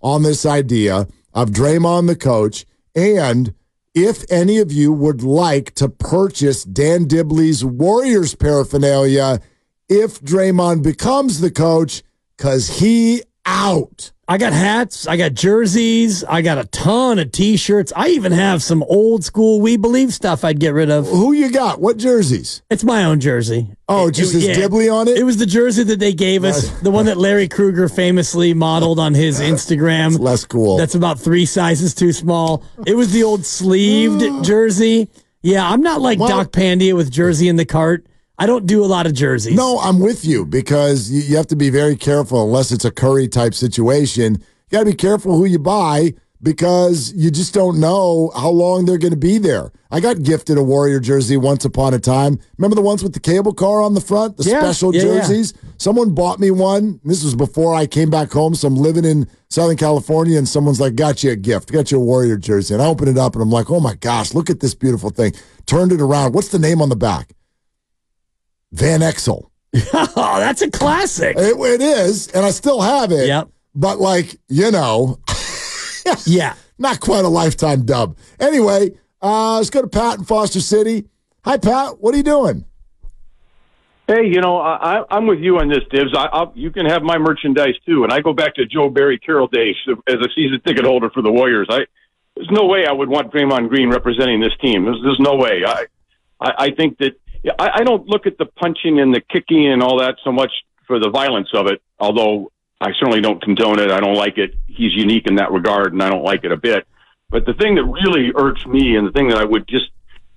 on this idea of Draymond the coach and if any of you would like to purchase Dan Dibley's Warriors paraphernalia if Draymond becomes the coach, because he out. I got hats, I got jerseys, I got a ton of t-shirts. I even have some old school We Believe stuff I'd get rid of. Who you got? What jerseys? It's my own jersey. Oh, just it, yeah, Dibley on it? It was the jersey that they gave us, the one that Larry Krueger famously modeled on his Instagram. It's less cool. That's about three sizes too small. It was the old sleeved mm. jersey. Yeah, I'm not like Well- Doc Pandia with jersey in the cart. I don't do a lot of jerseys. No, I'm with you because you, you have to be very careful unless it's a Curry type situation. You got to be careful who you buy because you just don't know how long they're going to be there. I got gifted a Warrior jersey once upon a time. Remember the ones with the cable car on the front, the Yeah, special yeah, yeah. jerseys? Someone bought me one. This was before I came back home. So I'm living in Southern California, and someone's like, Got you a gift, got you a Warrior jersey. And I open it up and I'm like, Oh my gosh, look at this beautiful thing. Turned it around. What's the name on the back? Van Exel. Oh, that's a classic. It, it is, and I still have it. Yep. But like you know, Yeah. not quite a lifetime dub. Anyway, uh, let's go to Pat in Foster City. Hi, Pat. What are you doing? Hey, you know, I, I- I'm with you on this, Dibs. I, I'll, you can have my merchandise too, and I go back to Joe Barry Carroll days as a season ticket holder for the Warriors. I there's no way I would want Draymond Green representing this team. There's, there's no way. I, I, I think that yeah, I, I don't look at the punching and the kicking and all that so much for the violence of it. Although I certainly don't condone it. I don't like it. He's unique in that regard, and I don't like it a bit. But the thing that really irks me, and the thing that I would just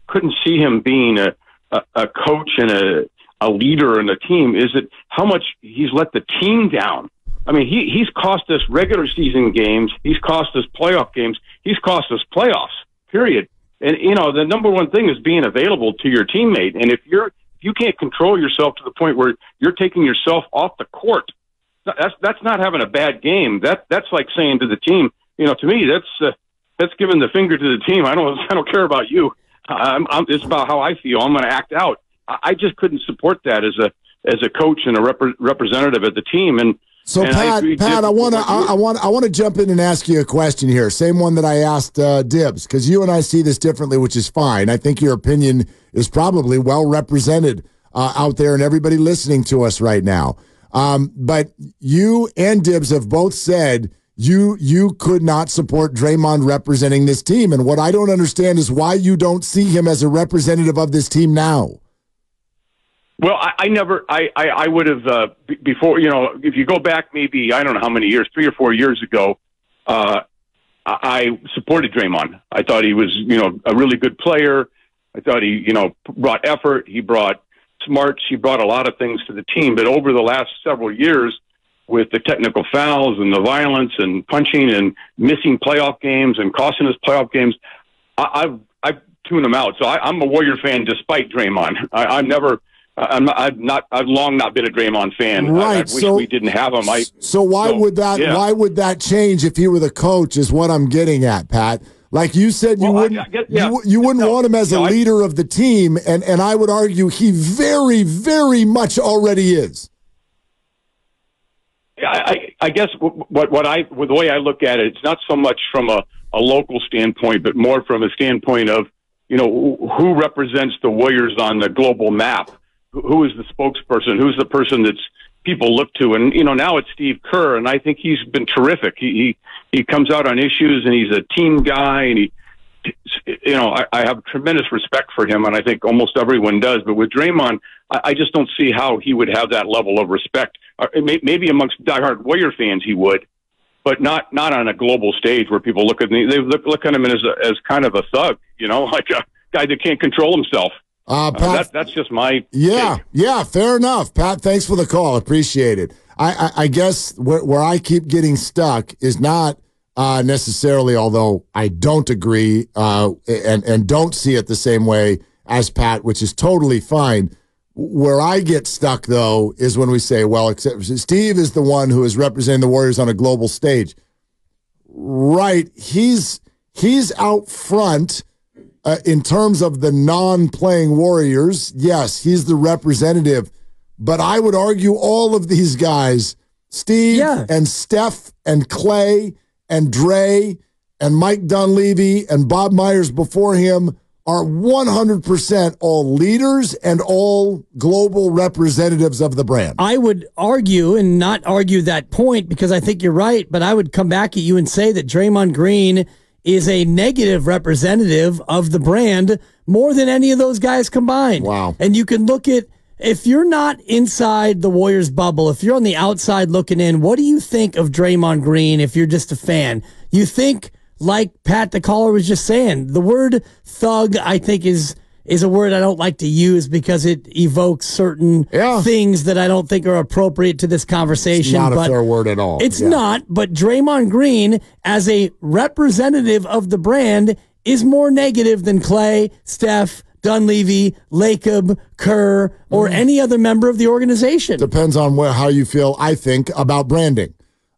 couldn't see him being a, a, a coach and a, a leader in a team is that how much he's let the team down. I mean, he, he's cost us regular season games. He's cost us playoff games. He's cost us playoffs, period. And, you know, the number one thing is being available to your teammate. And if you're, if you can't control yourself to the point where you're taking yourself off the court, that's, that's not having a bad game. That, that's like saying to the team, you know, to me, that's, uh, that's giving the finger to the team. I don't, I don't care about you. I'm, I'm, it's about how I feel. I'm going to act out. I, I just couldn't support that as a, as a coach and a rep- representative of the team. And, So, and Pat, agree, Pat, I want to, with what you- I, I want, I want to jump in and ask you a question here. Same one that I asked uh, Dibs, because you and I see this differently, which is fine. I think your opinion is probably well represented uh, out there, and everybody listening to us right now. Um, but you and Dibs have both said you you could not support Draymond representing this team, and what I don't understand is why you don't see him as a representative of this team now. Well, I, I never, I, I, I would have uh, b- before. You know, if you go back, maybe I don't know how many years, three or four years ago, uh, I supported Draymond. I thought he was, you know, a really good player. I thought he, you know, brought effort. He brought smarts. He brought a lot of things to the team. But over the last several years, with the technical fouls and the violence and punching and missing playoff games and costing us playoff games, I, I've I've tuned him out. So I, I'm a Warrior fan despite Draymond. I, I've never. I'm not, I've not. I've long not been a Draymond fan. I- I, Right, wish so- we didn't have him. I. So why So, would that yeah. why would that change if he were the coach is what I'm getting at, Pat. Like you said you Well, wouldn't I get- yeah. you, you wouldn't No, want him as a no, I- leader of the team and and I would argue he very very much already is. I, I I guess what what I with the way I look at it, it's not so much from a, a local standpoint, but more from a standpoint of you know who represents the Warriors on the global map. Who- is the spokesperson? Who's the person that's people look to? And you know now it's Steve Kerr, and I think he's been terrific. He he, he comes out on issues, and he's a team guy, and he you know, I, I have tremendous respect for him, and I think almost everyone does. But with Draymond, I, I just don't see how he would have that level of respect. Uh, may, maybe amongst diehard Warrior fans, he would, but not not on a global stage where people look at me. They look, look at him as a, as kind of a thug, you know, like a guy that can't control himself. Uh, Uh, that, that's just my Yeah, take. yeah, fair enough. Pat, thanks for the call. Appreciate it. I, I, I guess where, where I keep getting stuck is not uh, necessarily, although I don't agree uh, and, and don't see it the same way as Pat, which is totally fine. Where I get stuck, though, is when we say, well, except Steve is the one who is representing the Warriors on a global stage. Right. He's he's out front uh, in terms of the non-playing Warriors, yes, he's the representative. But I would argue all of these guys, Steve Yeah. and Steph and Klay and Dre and Mike Dunleavy and Bob Myers before him are 100% all leaders and all global representatives of the brand. I would argue and not argue that point because I think you're right, but I would come back at you and say that Draymond Green is a negative representative of the brand more than any of those guys combined. Wow. And you can look at if you're not inside the Warriors bubble, if you're on the outside looking in, what do you think of Draymond Green if you're just a fan? You think like Pat the caller was just saying, the word thug I think is is a word I don't like to use because it evokes certain Yeah. things that I don't think are appropriate to this conversation. Not a but fair word at all. It's Yeah. not, but Draymond Green, as a representative of the brand, is more negative than Klay, Steph, Dunleavy, Lacob, Kerr, or Mm. any other member of the organization. Depends on where, how you feel, I think, about branding.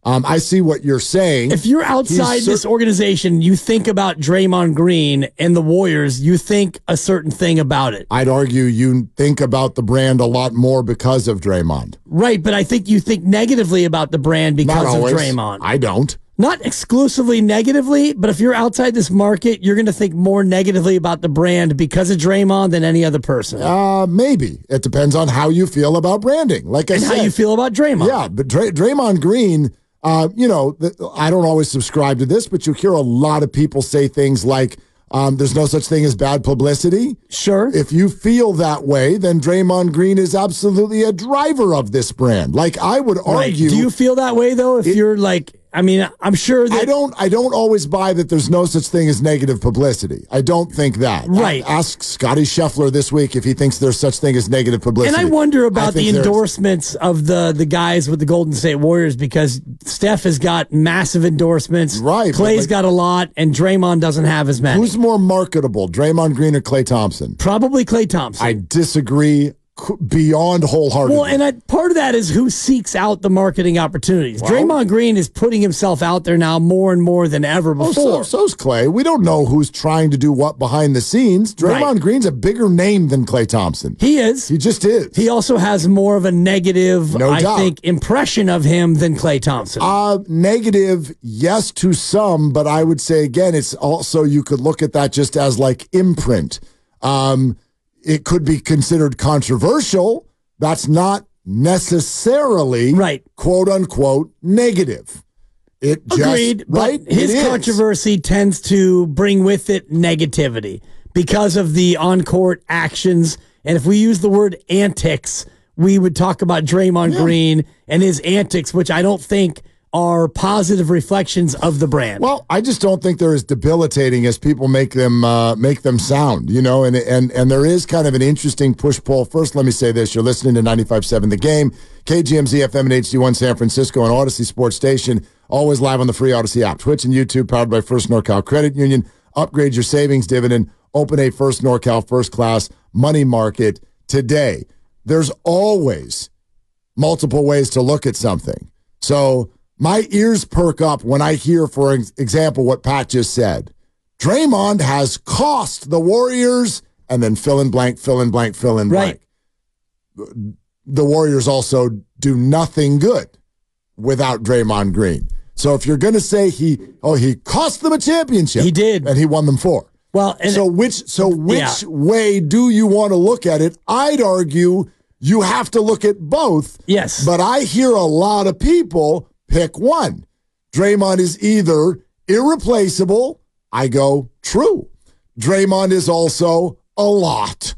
Um, I see what you're saying. if you're outside cer- this organization, you think about Draymond Green and the Warriors, you think a certain thing about it. I'd argue you think about the brand a lot more because of Draymond. Right, but I think you think negatively about the brand because of. Draymond. I don't. Not exclusively negatively, but if you're outside this market, you're going to think more negatively about the brand because of Draymond than any other person. Uh, maybe it depends on how you feel about branding. Like I and said, how you feel about Draymond. Yeah, but Dray- Draymond Green, uh, you know, I don't always subscribe to this, but you hear a lot of people say things like, um, "There's no such thing as bad publicity." Sure. If you feel that way, then Draymond Green is absolutely a driver of this brand. Like I would right. argue. Do you feel that way though? If you're like, I mean, I'm sure that I don't. I don't always buy that. There's no such thing as negative publicity. I don't think that. Right. A- ask Scotty Scheffler this week if he thinks there's such thing as negative publicity. And I wonder about think the endorsements of the the guys with the Golden State Warriors because Steph has got massive endorsements. Right, Klay's like- got a lot, and Draymond doesn't have as many. Who's more marketable, Draymond Green or Klay Thompson? Probably Klay Thompson. I disagree beyond wholeheartedly. Well, and I, part of that is who seeks out the marketing opportunities. Draymond Green is putting himself out there now more and more than ever Oh, before. so, so's Klay. We don't know who's trying to do what behind the scenes. Draymond Right. Green's a bigger name than Klay Thompson. he is. He just is. He also has more of a negative, No I doubt. think, impression of him than Klay Thompson. Uh, negative, yes, to some, but I would say again, it's also you could look at that just as like imprint. Um, it could be considered controversial. That's not necessarily Right. quote unquote negative. It just Agreed, right. but his is. controversy tends to bring with it negativity because of the on-court actions. And if we use the word antics, we would talk about Draymond Green and his antics, which I don't think are positive reflections of the brand. Well, I just don't think they're as debilitating as people make them uh, make them sound, you know. And and and there is kind of an interesting push pull. First, let me say this: you're listening to 95.7 The Game, KGMZ FM and HD1 San Francisco, and Audacy Sports Station. Always live on the free Audacy app, Twitch and YouTube, powered by First NorCal Credit Union. Upgrade your savings dividend. Open a First NorCal First Class Money Market today. There's always multiple ways to look at something. So my ears perk up when I hear, for example, what Pat just said. Draymond has cost the Warriors, and then fill in blank, fill in blank, fill in Right. blank. The Warriors also do nothing good without Draymond Green. So if you're going to say he, oh, he cost them a championship, He did. and he won them four. well, and So which so which Yeah. way do you want to look at it? I'd argue you have to look at both. Yes. But I hear a lot of people pick one. Draymond is either irreplaceable. I go true. Draymond is also a lot.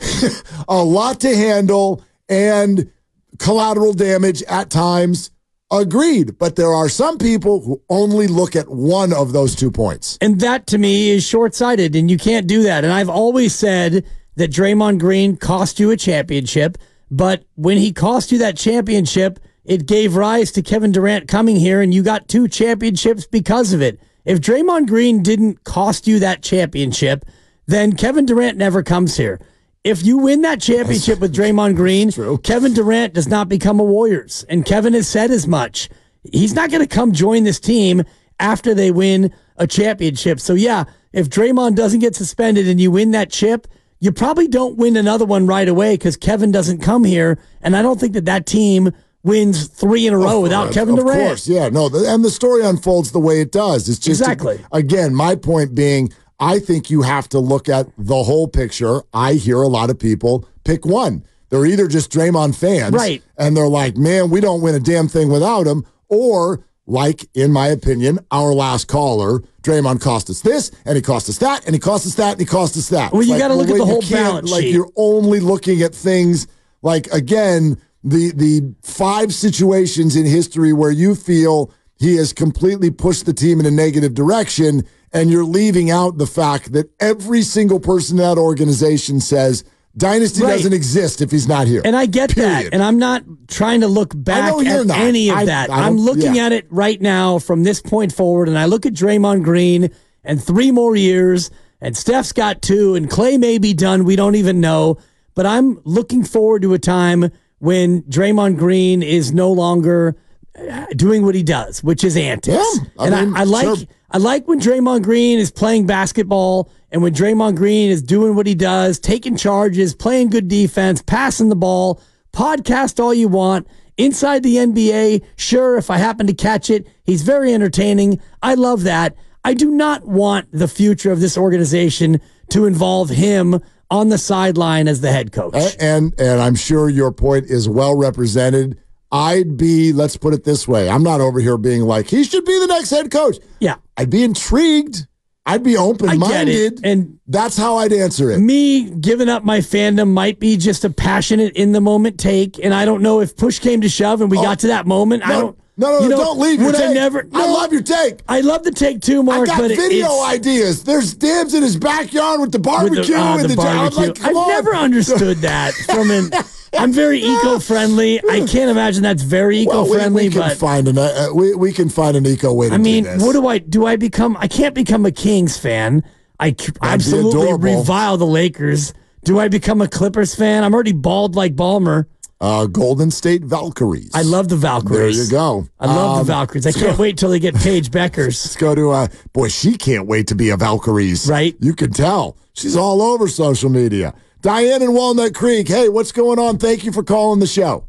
a lot to handle and collateral damage at times. Agreed. But there are some people who only look at one of those two points. And that to me is short sighted, and you can't do that. And I've always said that Draymond Green cost you a championship, but when he cost you that championship, it gave rise to Kevin Durant coming here, and you got two championships because of it. If Draymond Green didn't cost you that championship, then Kevin Durant never comes here. If you win that championship with Draymond Green. Kevin Durant does not become a Warriors. And Kevin has said as much. He's not going to come join this team after they win a championship. So, yeah, if Draymond doesn't get suspended and you win that chip, you probably don't win another one right away because Kevin doesn't come here. And I don't think that that team wins three in a row without Kevin Durant. of course, yeah, no, the, and the story unfolds the way it does. It's just Exactly. again, my point being, I think you have to look at the whole picture. I hear a lot of people pick one. They're either just Draymond fans, Right. And they're like, man, we don't win a damn thing without him, or like, in my opinion, our last caller, Draymond cost us this, and he cost us that, and he cost us that, and he cost us that. Well, you Like, gotta look at the whole balance Like sheet. you're only looking at things like again the the five situations in history where you feel he has completely pushed the team in a negative direction and you're leaving out the fact that every single person in that organization says dynasty Right. doesn't exist if he's not here. And I get that. And I'm not trying to look back at not. any of I- that. I I'm looking yeah. at it right now from this point forward, and I look at Draymond Green and three more years, and Steph's got two, and Klay may be done. We don't even know. But I'm looking forward to a time when Draymond Green is no longer uh, doing what he does, which is antics. Yeah, I and mean, I, I like sure. I like when Draymond Green is playing basketball and when Draymond Green is doing what he does, taking charges, playing good defense, passing the ball, podcast all you want. Inside the NBA, sure, if I happen to catch it, he's very entertaining. I love that. I do not want the future of this organization to involve him on the sideline as the head coach. A- and and I'm sure your point is well represented. I'd be, let's put it this way. I'm not over here being like, he should be the next head coach. yeah. I'd be intrigued. I'd be open minded. And that's how I'd answer it. me giving up my fandom might be just a passionate in the moment take, and I don't know if push came to shove and we oh. got to that moment. I Oh, don't. No, no, you no, know, don't leave your take. I never? I love your take. I love the take too, Mark. I got but video ideas. There's dibs in his backyard with the with barbecue the, uh, and the the, barbecue. like, I've on. never understood that from an. I'm very eco-friendly. I can't imagine that's very eco-friendly, we, can but find an uh, we we can find an eco way to I mean, do what do I do? I become? I can't become a Kings fan. I c- absolutely revile the Lakers. Do I become a Clippers fan? I'm already bald like Ballmer. Uh, Golden State Valkyries. I love the Valkyries. There you go. I love Um, the Valkyries. I can't go- wait till they get Paige Bueckers. Let's go to uh boy. She can't wait to be a Valkyries. Right. You can tell she's all over social media. Diane in Walnut Creek. Hey, what's going on? Thank you for calling the show.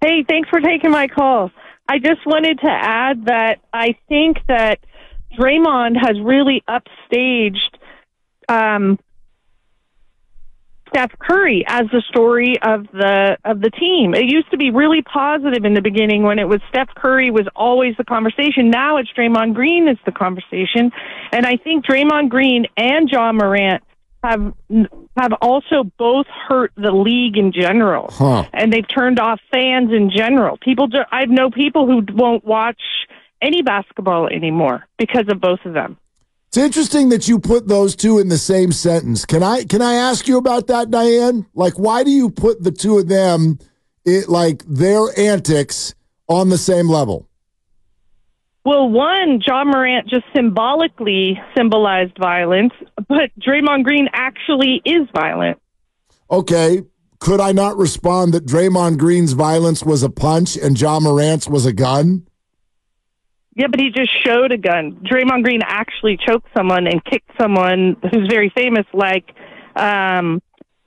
Hey, thanks for taking my call. I just wanted to add that I think that Draymond has really upstaged um, Steph Curry as the story of the of the team. It used to be really positive in the beginning when it was Steph Curry was always the conversation. Now it's Draymond Green is the conversation, and I think Draymond Green and Ja Morant have have also both hurt the league in general, Huh. and they've turned off fans in general. People, do, I know people who won't watch any basketball anymore because of both of them. It's interesting that you put those two in the same sentence. Can I can I ask you about that, Diane? Like, why do you put the two of them, it like their antics on the same level? Well, one, Ja Morant just symbolically symbolized violence, but Draymond Green actually is violent. Okay, could I not respond that Draymond Green's violence was a punch and Ja Morant's was a gun? Yeah, but he just showed a gun. Draymond Green actually choked someone and kicked someone who's very famous, like, um,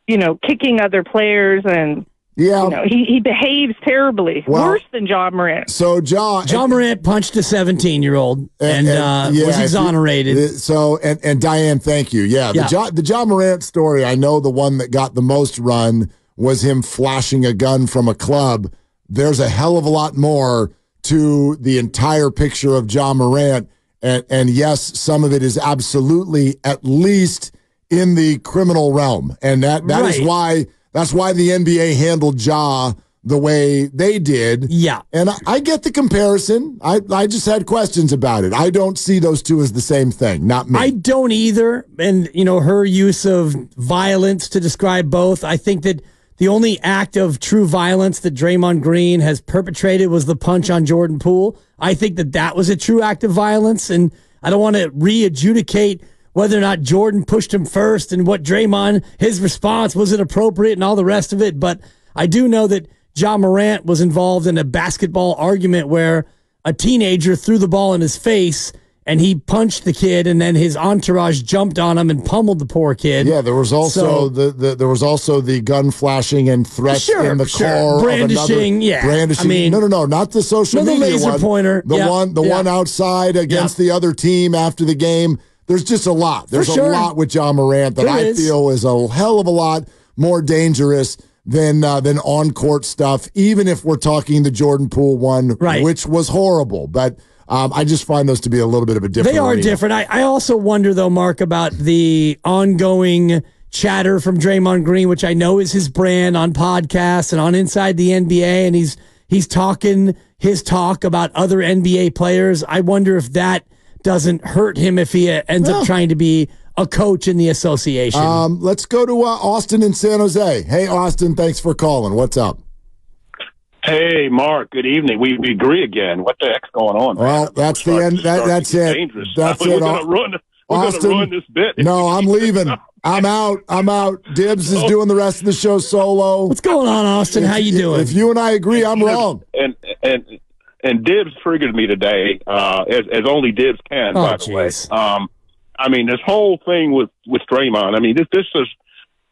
you know, kicking other players, and Yeah. you know, he he behaves terribly, Well- worse than Ja Morant. So John, Ja Morant punched a 17 year old and, uh, yeah, was if you- exonerated. uh, so and and Diane, thank you. Yeah, the Yeah. John the Ja Morant story. I know the one that got the most run was him flashing a gun from a club. There's a hell of a lot more to the entire picture of Ja Morant, and and yes, some of it is absolutely at least in the criminal realm, and that that is Right. why that's why the NBA handled Ja the way they did. yeah. And I, I get the comparison. I, I just had questions about it. I don't see those two as the same thing. Not me. I don't either. And, you know, her use of violence to describe both, I think that the only act of true violence that Draymond Green has perpetrated was the punch on Jordan Poole. I think that that was a true act of violence. And I don't want to re-adjudicate whether or not Jordan pushed him first and what Draymond, his response was it appropriate and all the rest of it. But I do know that Ja Morant was involved in a basketball argument where a teenager threw the ball in his face and he punched the kid, and then his entourage jumped on him and pummeled the poor kid. Yeah, there was also So- the, the there was also the gun flashing and threats Sure, in the sure. car, Brandishing, another- yeah. brandishing. I mean- no, no, no, not the social No, the media laser one. pointer. the one, the one outside against the other team after the game. There's just a lot. There's sure. a lot with Ja Morant that There I is. feel is a hell of a lot more dangerous than uh, than on court stuff. Even if we're talking the Jordan Poole one, Right. which was horrible, but. Um, I just find those to be a little bit of a different. They are arena. different. I, I also wonder, though, Mark, about the ongoing chatter from Draymond Green, which I know is his brand on podcasts and on Inside the NBA, and he's he's talking his talk about other NBA players. I wonder if that doesn't hurt him if he uh, ends up trying to be a coach in the association. Um, let's go to uh, Austin in San Jose. Hey, Austin, thanks for calling. What's up? Hey, Mark. Good evening. We, we agree again. What the heck's going on? man? Well, that's the end. That, that's it. Dangerous. That's we're it. Gonna ruin, we're Austin, going to ruin this bit. No, I'm leaving. I'm out. I'm out. Dibs is doing the rest of the show solo. What's going on, Austin? How you doing? If you and I agree, I'm wrong. And and and Dibs triggered me today, uh, as as only Dibs can. Oh, by the way, jeez. um, I mean this whole thing with with Draymond. I mean this this is.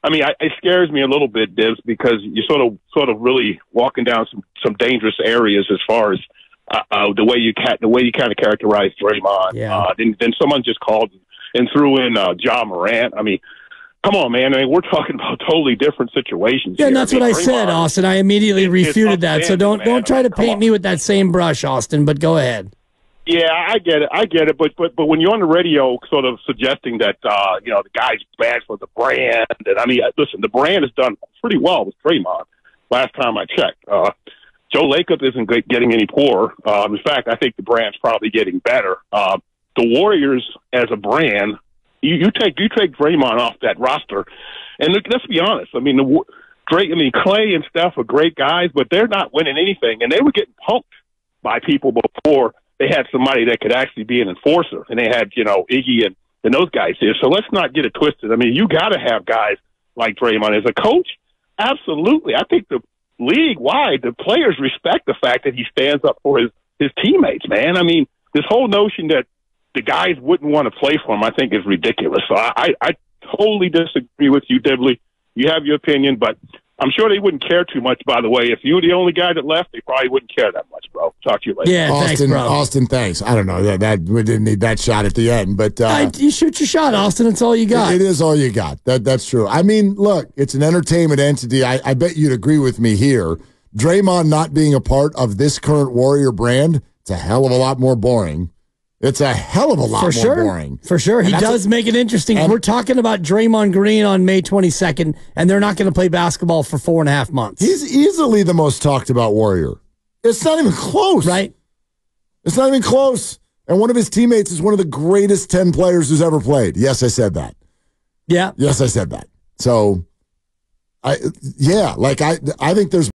I mean, I, it scares me a little bit, Dibs, because you're sort of sort of really walking down some some dangerous areas as far as uh, uh, the way you ca- the way you kind of characterize Draymond. Yeah. Uh, then then someone just called and threw in uh, Ja Morant. I mean. Come on, man! I mean, we're talking about totally different situations. yeah, and here. that's mean, what I said, Austin. I immediately refuted that. So don't man. don't try to paint me with that same brush, Austin. But go ahead. Yeah, I get it. I get it. But but but when you're on the radio, sort of suggesting that uh, you know the guy's bad for the brand, and I mean, listen, the brand has done pretty well with Draymond. Last time I checked, uh, Joe Lacob isn't getting any poorer. Um, in fact, I think the brand's probably getting better. Uh, the Warriors as a brand, you, you take you take Draymond off that roster, and look, let's be honest. I mean, the Drake, I mean Klay and Steph are great guys, but they're not winning anything, and they were getting punked by people before they had somebody that could actually be an enforcer, and they had you know Iggy and and those guys here. So let's not get it twisted. I mean, you got to have guys like Draymond as a coach. Absolutely, I think the league wide, the players respect the fact that he stands up for his his teammates. Man, I mean, this whole notion that the guys wouldn't want to play for him, I think, is ridiculous. So I, I, I totally disagree with you, Dibley. You have your opinion, but I'm sure they wouldn't care too much. By the way, if you were the only guy that left, they probably wouldn't care that much, bro. Talk to you later. Yeah, thanks, Austin, bro. Austin, thanks. I don't know that that we didn't need that shot at the end, but uh, I, you shoot your shot, Austin. That's all you got. It is all you got. That that's true. I mean, look, it's an entertainment entity. I, I bet you'd agree with me here. Draymond not being a part of this current Warrior brand, it's a hell of a lot more boring. It's a hell of a lot For more sure. boring. For sure. He And that's does make it interesting. We're talking about Draymond Green on May 22nd, and they're not going to play basketball for four and a half months. He's easily the most talked about Warrior. It's not even close. right? It's not even close. And one of his teammates is one of the greatest 10 players who's ever played. Yes, I said that. Yeah. Yes, I said that. So I yeah, like I I think there's